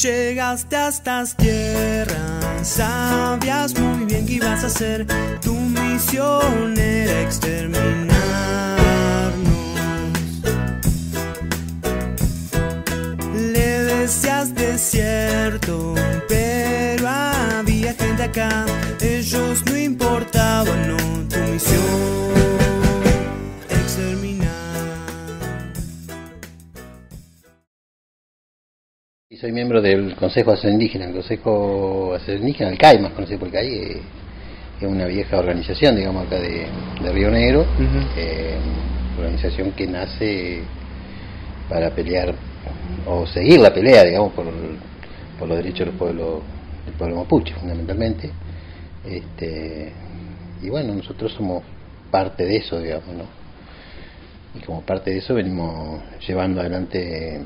Llegaste a estas tierras, sabías muy bien que ibas a ser tu misión era exterminarnos. Le decías desierto, pero había gente acá, ellos soy miembro del Consejo Asociación Indígena, el Consejo Indígena, el CAI más conocido por el CAI, eh, es una vieja organización, digamos, acá de, de Río Negro, eh, organización que nace para pelear o seguir la pelea, digamos, por, por los derechos del pueblo, del pueblo mapuche, fundamentalmente. Este, y bueno, nosotros somos parte de eso, digamos, ¿no? Y como parte de eso venimos llevando adelante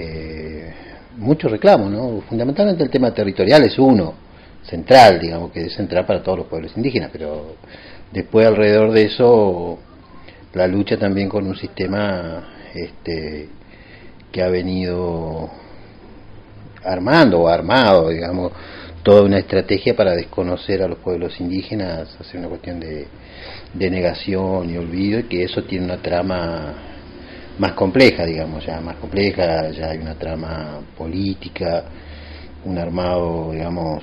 eh, muchos reclamos, ¿no? Fundamentalmente el tema territorial es uno, central, digamos, que es central para todos los pueblos indígenas, pero después alrededor de eso la lucha también con un sistema este, que ha venido armando o armado, digamos, toda una estrategia para desconocer a los pueblos indígenas, hacer una cuestión de, de negación y olvido, y que eso tiene una trama más compleja, digamos, ya más compleja, ya hay una trama política, un armado, digamos,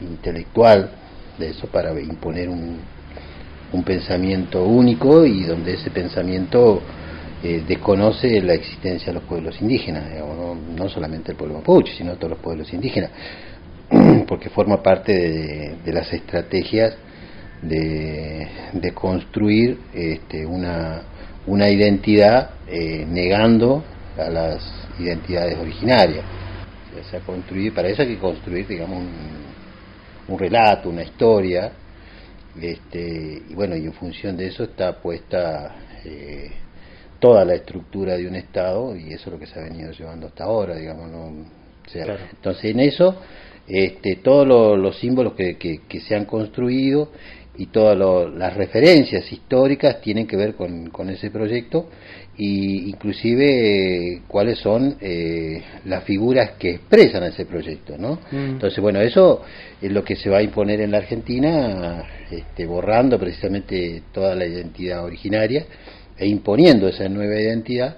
intelectual de eso para imponer un, un pensamiento único y donde ese pensamiento eh, desconoce la existencia de los pueblos indígenas, digamos, no, no, solamente el pueblo mapuche, sino todos los pueblos indígenas, porque forma parte de, de las estrategias de, de construir este, una una identidad eh, negando a las identidades originarias. O sea, construir, para eso hay que construir, digamos, un, un relato, una historia, este, y bueno, y en función de eso está puesta eh, toda la estructura de un Estado, y eso es lo que se ha venido llevando hasta ahora, digamos, ¿no? O sea, claro. Entonces, en eso, este, todos los, los símbolos que, que, que se han construido y todas lo, las referencias históricas tienen que ver con, con ese proyecto y inclusive eh, cuáles son eh, las figuras que expresan ese proyecto no mm. entonces bueno eso es lo que se va a imponer en la Argentina este, borrando precisamente toda la identidad originaria e imponiendo esa nueva identidad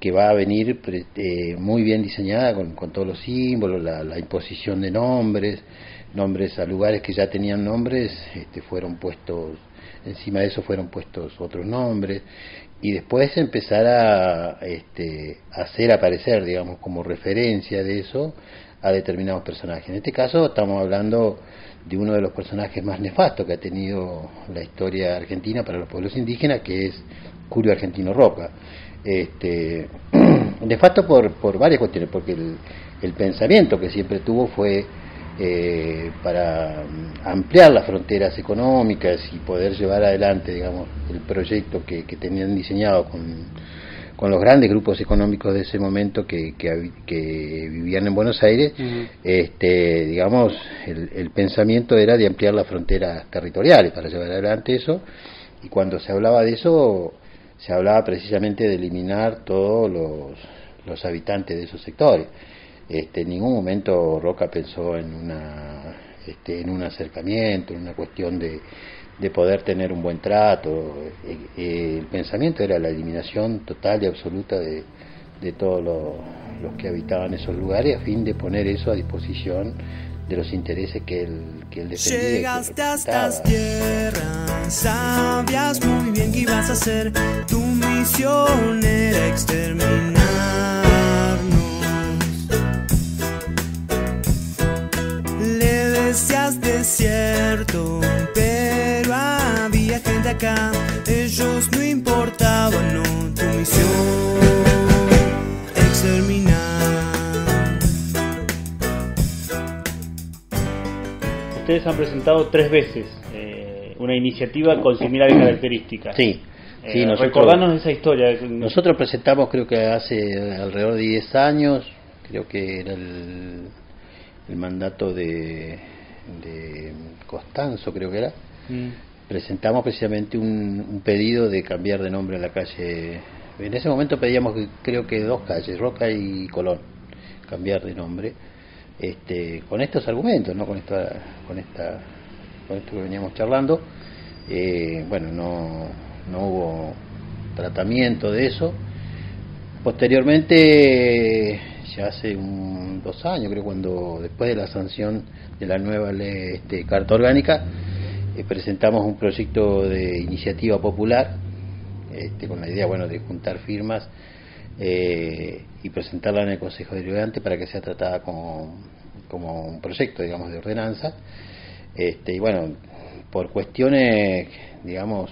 que va a venir eh, muy bien diseñada con, con todos los símbolos la, la imposición de nombres nombres a lugares que ya tenían nombres, este, fueron puestos, encima de eso fueron puestos otros nombres, y después empezar a este, hacer aparecer, digamos, como referencia de eso a determinados personajes. En este caso estamos hablando de uno de los personajes más nefastos que ha tenido la historia argentina para los pueblos indígenas, que es Curio Argentino Roca. Este, nefasto por, por varias cuestiones, porque el, el pensamiento que siempre tuvo fue eh, para ampliar las fronteras económicas y poder llevar adelante, digamos, el proyecto que, que tenían diseñado con, con, los grandes grupos económicos de ese momento que, que, que vivían en Buenos Aires, uh -huh. este, digamos, el, el, pensamiento era de ampliar las fronteras territoriales para llevar adelante eso, y cuando se hablaba de eso, se hablaba precisamente de eliminar todos los, los habitantes de esos sectores. Este, en ningún momento Roca pensó en una este, en un acercamiento, en una cuestión de, de poder tener un buen trato. Eh, eh, el pensamiento era la eliminación total y absoluta de, de todos los, los que habitaban esos lugares a fin de poner eso a disposición de los intereses que él, que él defendía. Llegaste a estas tierras, sabías muy bien que ibas a hacer, tu misión era exterminar. Pero había gente acá, ellos no importaban, no, tu misión, exterminar. Ustedes han presentado tres veces eh, una iniciativa con similares características. Sí. Sí, eh, nosotros, esa historia. Nosotros presentamos creo que hace alrededor de 10 años, creo que era el, el mandato de, de Costanzo, creo que era, mm. presentamos precisamente un, un, pedido de cambiar de nombre a la calle. En ese momento pedíamos, creo que dos calles, Roca y Colón, cambiar de nombre, este, con estos argumentos, ¿no? con, esta, con, esta, con esto que veníamos charlando. Eh, bueno, no, no hubo tratamiento de eso. Posteriormente, ya hace un, dos años, creo, cuando después de la sanción de la nueva ley este, Carta Orgánica, eh, presentamos un proyecto de iniciativa popular este, con la idea bueno de juntar firmas eh, y presentarla en el Consejo Deliberante para que sea tratada como, como un proyecto digamos de ordenanza. Este, y bueno por cuestiones digamos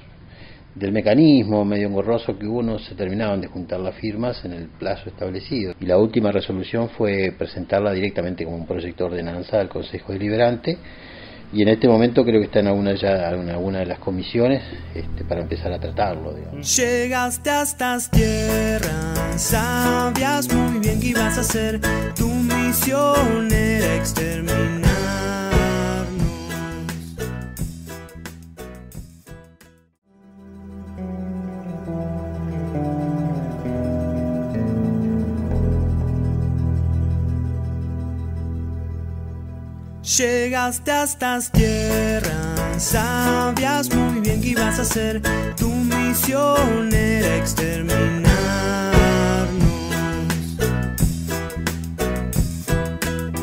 del mecanismo medio engorroso que hubo no se terminaron de juntar las firmas en el plazo establecido y la última resolución fue presentarla directamente como un proyecto de ordenanza al Consejo Deliberante y en este momento creo que está en alguna ya en alguna de las comisiones este, para empezar a tratarlo. Digamos. Llegaste a estas tierras, sabías muy bien que ibas a ser tu misión era. Llegaste a estas tierras, sabías muy bien que ibas a ser tu misión era exterminarnos.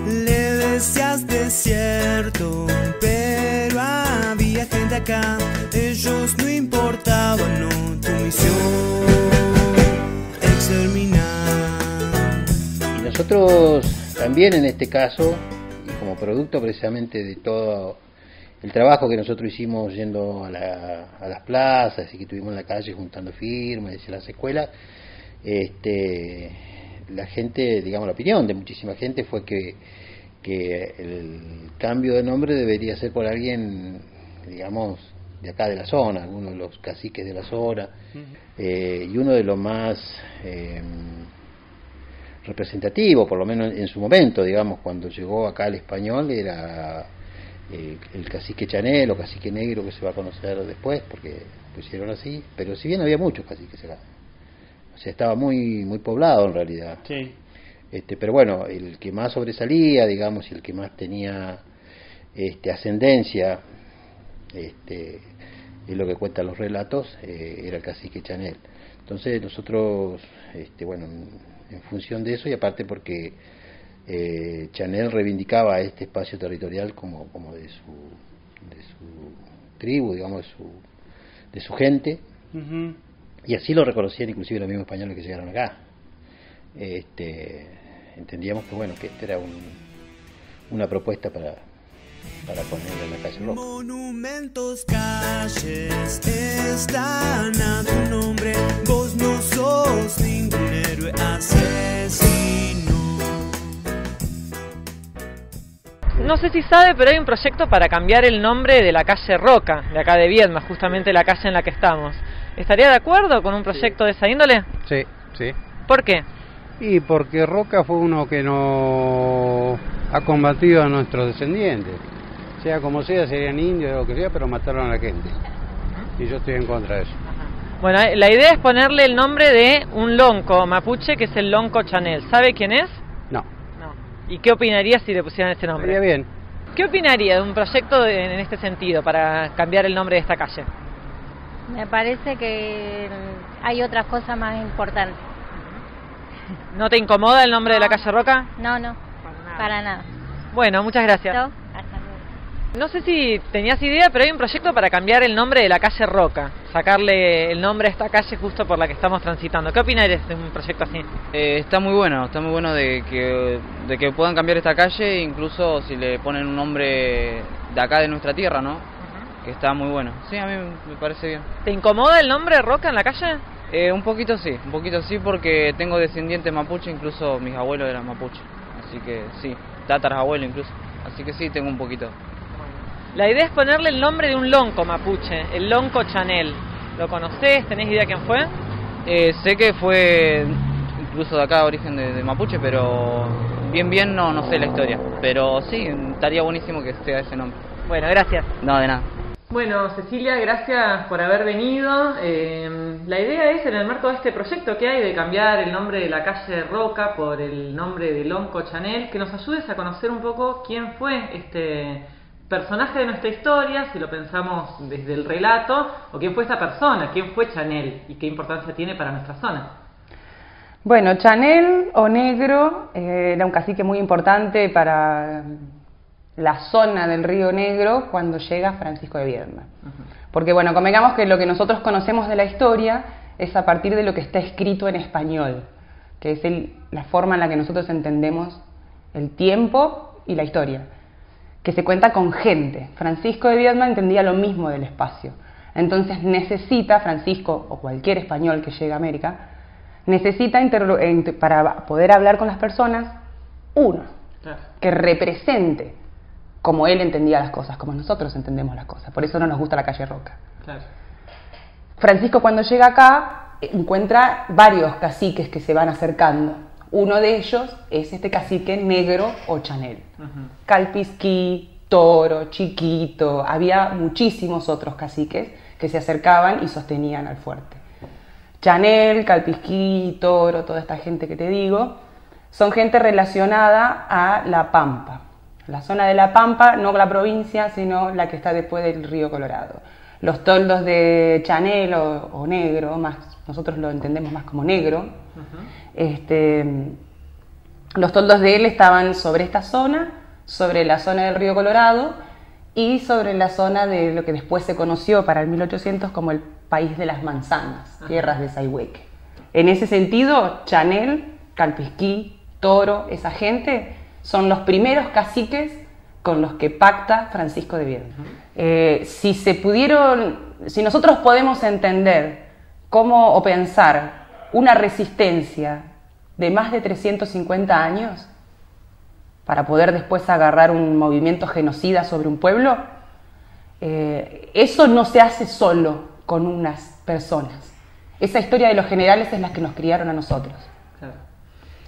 Le decías desierto, pero había gente acá, ellos no importaban, no, tu misión exterminar. Y nosotros también en este caso como producto precisamente de todo el trabajo que nosotros hicimos yendo a, las plazas y que tuvimos en la calle juntando firmas y las escuelas, este, la gente, digamos, la opinión de muchísima gente fue que, que el cambio de nombre debería ser por alguien, digamos, de acá de la zona, alguno de los caciques de la zona, eh, y uno de los más... Eh, representativo, por lo menos en su momento, digamos, cuando llegó acá el español era eh, el cacique Chanel o cacique negro que se va a conocer después, porque pusieron así, pero si bien había muchos caciques acá, o sea, estaba muy, muy poblado en realidad. Sí. Este, pero bueno, el que más sobresalía, digamos, y el que más tenía este, ascendencia, este, es lo que cuentan los relatos, eh, era el cacique Chanel. Entonces nosotros, este, bueno, en función de eso y aparte porque eh, Chanel reivindicaba este espacio territorial como, como de, su, de su tribu, digamos, de su, de su gente. Y así lo reconocían inclusive los mismos españoles que llegaron acá. Este, entendíamos que bueno que esta era un, una propuesta para, para poner en la calle roja. Monumentos, calles están a tu nombre, vos no sos ningún héroe asesino. No sé si sabe, pero hay un proyecto para cambiar el nombre de la calle Roca, de acá de Viedma, justamente la calle en la que estamos. ¿Estaría de acuerdo con un proyecto de esa índole? Sí, sí. ¿Por qué? Y porque Roca fue uno que no ha combatido a nuestros descendientes. Sea como sea, serían indios o lo que sea, pero mataron a la gente. Y yo estoy en contra de eso. Bueno, la idea es ponerle el nombre de un lonco mapuche que es el lonco Chanel. ¿Sabe quién es? No. No. ¿Y qué opinaría si le pusieran este nombre? Estaría bien. ¿Qué opinaría de un proyecto de- en este sentido para cambiar el nombre de esta calle? Me parece que hay otras cosas más importantes. ¿No te incomoda el nombre de la calle Roca? No, no, para nada. Bueno, muchas gracias. ¿No? Hasta luego. No sé si tenías idea, pero hay un proyecto para cambiar el nombre de la calle Roca, sacarle el nombre a esta calle justo por la que estamos transitando. ¿Qué opinas de un proyecto así? Eh, está muy bueno, está muy bueno de que, de que puedan cambiar esta calle, incluso si le ponen un nombre de acá de nuestra tierra, ¿no? Que está muy bueno. Sí, a mí me parece bien. ¿Te incomoda el nombre Roca en la calle? Eh, un poquito sí, un poquito sí porque tengo descendientes mapuche, incluso mis abuelos eran mapuche. Así que sí, tatarabuelo incluso. Así que sí, tengo un poquito. La idea es ponerle el nombre de un lonco mapuche, el lonco Chanel. ¿Lo conocés? ¿Tenés idea quién fue? Eh, sé que fue incluso de acá, origen de, de mapuche, pero bien bien no, no sé la historia. Pero sí, estaría buenísimo que sea ese nombre. Bueno, gracias. No, de nada. Bueno, Cecilia, gracias por haber venido. Eh, la idea es, en el marco de este proyecto que hay de cambiar el nombre de la calle Roca por el nombre de Lonco Chanel, que nos ayudes a conocer un poco quién fue este personaje de nuestra historia, si lo pensamos desde el relato, o quién fue esta persona, quién fue Chanel y qué importancia tiene para nuestra zona. Bueno, Chanel o Negro eh, era un cacique muy importante para la zona del Río Negro cuando llega Francisco de Viedma. Porque bueno, convengamos que lo que nosotros conocemos de la historia es a partir de lo que está escrito en español, que es la forma en la que nosotros entendemos el tiempo y la historia, que se cuenta con gente. Francisco de Viedma entendía lo mismo del espacio. Entonces necesita, Francisco o cualquier español que llegue a América, necesita para poder hablar con las personas uno que represente como él entendía las cosas, como nosotros entendemos las cosas. Por eso no nos gusta la calle Roca. Francisco cuando llega acá encuentra varios caciques que se van acercando. Uno de ellos es este cacique negro o Chanel. Calpisquí, Toro, Chiquito, había muchísimos otros caciques que se acercaban y sostenían al fuerte. Chanel, Calpisquí, Toro, toda esta gente que te digo, son gente relacionada a La Pampa, la zona de La Pampa, no la provincia, sino la que está después del río Colorado. Los toldos de Chanel o, negro, más, nosotros lo entendemos más como negro, este, los toldos de él estaban sobre esta zona, sobre la zona del río Colorado y sobre la zona de lo que después se conoció para el 1800 como el país de las manzanas, tierras de Sayhueque. En ese sentido, Chanel, Calpisquí, Toro, esa gente son los primeros caciques con los que pacta Francisco de Viedma. Eh, si se pudieron, si nosotros podemos entender cómo o pensar una resistencia de más de 350 años para poder después agarrar un movimiento genocida sobre un pueblo, eh, eso no se hace solo con unas personas. Esa historia de los generales es la que nos criaron a nosotros.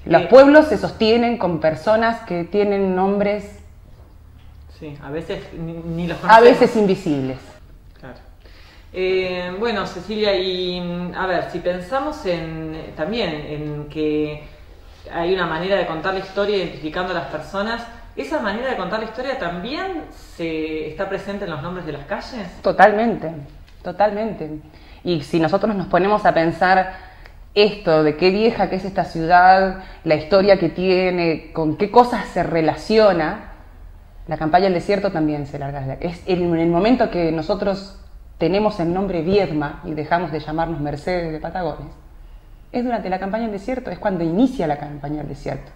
Los pueblos se sostienen con personas que tienen nombres. Sí, a veces ni, los A veces invisibles. Claro. Eh, bueno, Cecilia, y a ver, si pensamos en, también en que hay una manera de contar la historia identificando a las personas, ¿esa manera de contar la historia también se está presente en los nombres de las calles? Totalmente, totalmente. Y si nosotros nos ponemos a pensar esto, de qué vieja que es esta ciudad, la historia que tiene, con qué cosas se relaciona, la campaña del desierto también se larga. Es en el momento que nosotros tenemos el nombre Viedma y dejamos de llamarnos Mercedes de Patagones, es durante la campaña del desierto, es cuando inicia la campaña del desierto.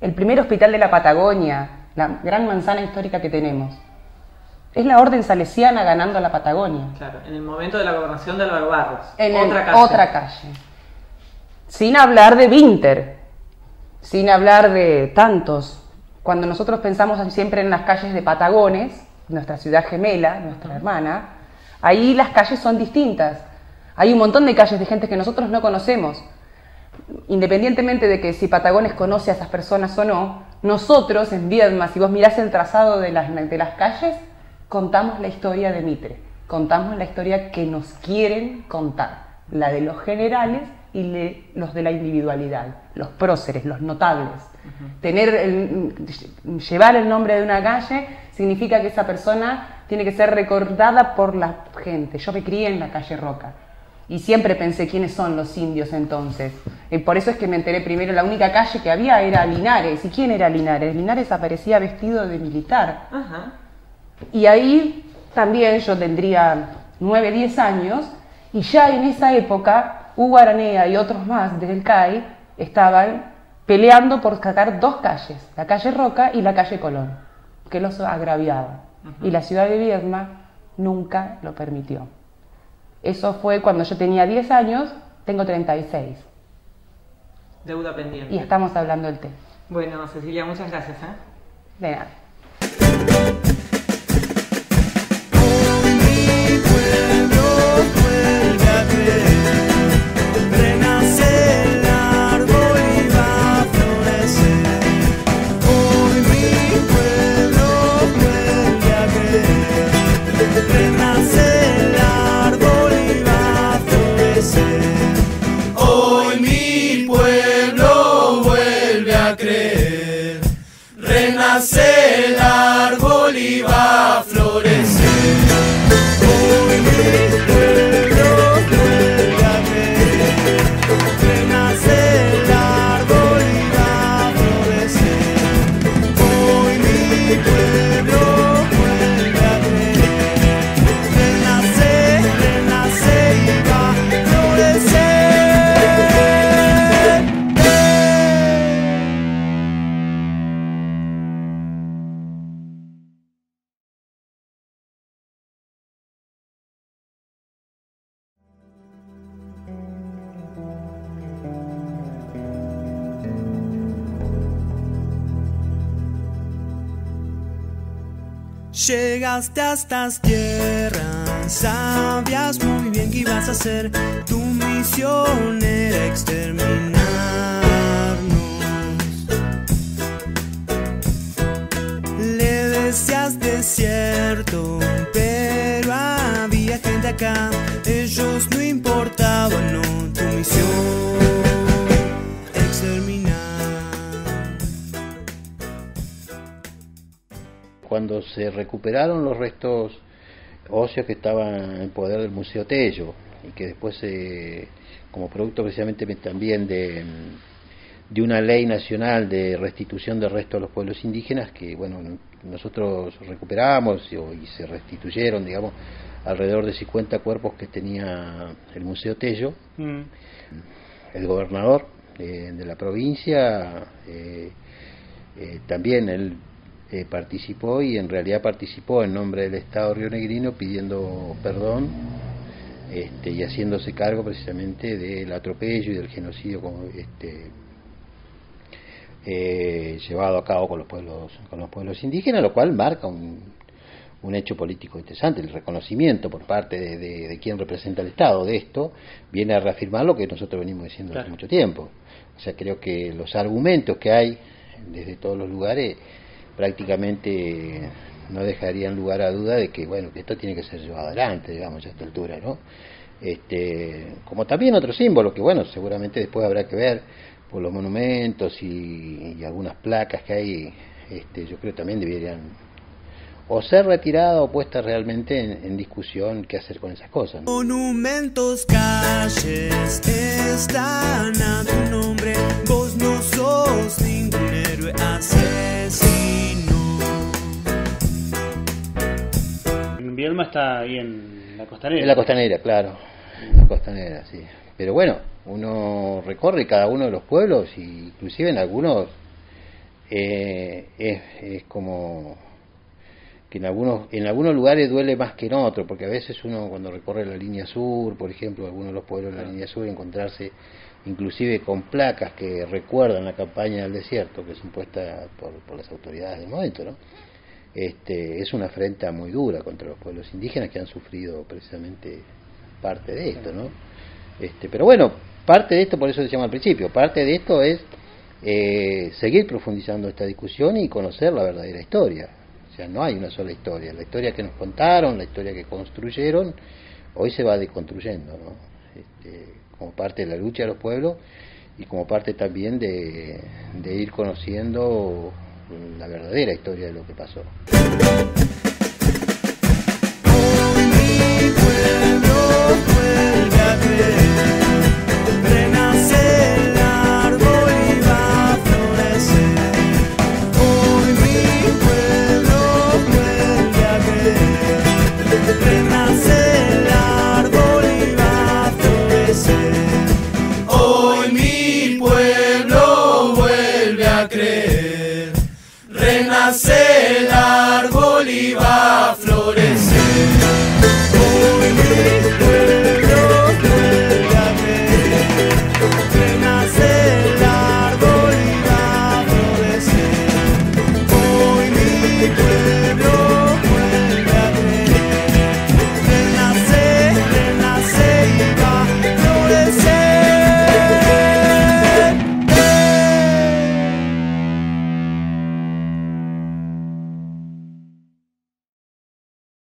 El primer hospital de la Patagonia, la gran manzana histórica que tenemos, es la orden salesiana ganando la Patagonia. Claro, en el momento de la gobernación de Álvaro Barros. En otra, calle. otra calle. Sin hablar de Winter, sin hablar de tantos. Cuando nosotros pensamos siempre en las calles de Patagones, nuestra ciudad gemela, nuestra hermana, ahí las calles son distintas. Hay un montón de calles de gente que nosotros no conocemos. Independientemente de que si Patagones conoce a esas personas o no, nosotros en Viedma, si vos mirás el trazado de las, de las calles, contamos la historia de Mitre, contamos la historia que nos quieren contar, la de los generales y los de la individualidad, los próceres, los notables. Tener llevar el nombre de una calle significa que esa persona tiene que ser recordada por la gente. Yo me crié en la calle Roca y siempre pensé quiénes son los indios entonces. Y por eso es que me enteré primero, la única calle que había era Linares. ¿Y quién era Linares? Linares aparecía vestido de militar. Y ahí también yo tendría 9, 10 años y ya en esa época Hugo Aranea y otros más del CAI estaban peleando por sacar dos calles, la calle Roca y la calle Colón, que los agraviaban. Y la ciudad de Viedma nunca lo permitió. Eso fue cuando yo tenía 10 años, tengo 36. Deuda pendiente. Y estamos hablando del té. Bueno, Cecilia, muchas gracias. ¿eh? De nada. will. Llegaste a estas tierras, sabías muy bien que ibas a ser tu misión era exterminarnos. Le decías desierto, pero había gente acá, cuando se recuperaron los restos óseos que estaban en poder del Museo Tello y que después, eh, como producto precisamente también de, de una ley nacional de restitución de restos a los pueblos indígenas, que bueno, nosotros recuperamos y, y se restituyeron, digamos, alrededor de 50 cuerpos que tenía el Museo Tello. Mm. El gobernador eh, de la provincia eh, eh, también él eh, participó y en realidad participó en nombre del Estado rionegrino pidiendo perdón este, y haciéndose cargo precisamente del atropello y del genocidio como, este, eh, llevado a cabo con los pueblos con los pueblos indígenas, lo cual marca un, un hecho político interesante, el reconocimiento por parte de, de, de, quien representa el Estado de esto, viene a reafirmar lo que nosotros venimos diciendo Claro. hace mucho tiempo. O sea, creo que los argumentos que hay desde todos los lugares prácticamente no dejarían lugar a duda de que, bueno, que esto tiene que ser llevado adelante, digamos, a esta altura, ¿no? Este, como también otros símbolos que, bueno, seguramente después habrá que ver por los monumentos y, y algunas placas que hay, este, yo creo también deberían o ser retirada o puesta realmente en, discusión qué hacer con esas cosas. Monumentos, calles están a tu nombre. Vos no sos. Viedma está ahí en la costanera. En la costanera, claro. En la costanera, sí. Pero bueno, uno recorre cada uno de los pueblos y inclusive en algunos eh, es, es como que en algunos en algunos lugares duele más que en otros, porque a veces uno cuando recorre la línea sur, por ejemplo, algunos de los pueblos de la línea sur, encontrarse inclusive con placas que recuerdan la campaña del desierto, que es impuesta por, por las autoridades del momento, ¿no? Este, es una afrenta muy dura contra los pueblos indígenas que han sufrido precisamente parte de esto, ¿no? Este, pero bueno, parte de esto, por eso decíamos al principio, parte de esto es eh, seguir profundizando esta discusión y conocer la verdadera historia. O sea, no hay una sola historia. La historia que nos contaron, la historia que construyeron, hoy se va deconstruyendo, ¿no? Este, como parte de la lucha de los pueblos y como parte también de, de ir conociendo la verdadera historia de lo que pasó. nace el árbol y va